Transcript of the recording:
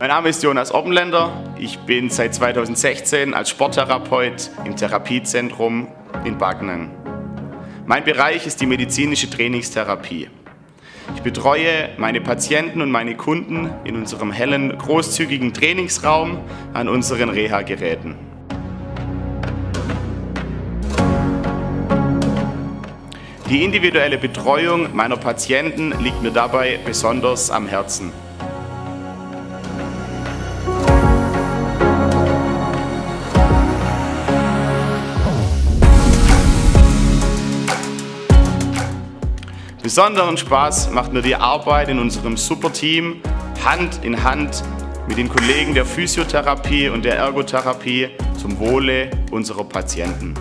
Mein Name ist Jonas Oppenländer. Ich bin seit 2016 als Sporttherapeut im Therapiezentrum in Backnang. Mein Bereich ist die medizinische Trainingstherapie. Ich betreue meine Patienten und meine Kunden in unserem hellen, großzügigen Trainingsraum an unseren Reha-Geräten. Die individuelle Betreuung meiner Patienten liegt mir dabei besonders am Herzen. Besonderen Spaß macht mir die Arbeit in unserem Superteam Hand in Hand mit den Kollegen der Physiotherapie und der Ergotherapie zum Wohle unserer Patienten.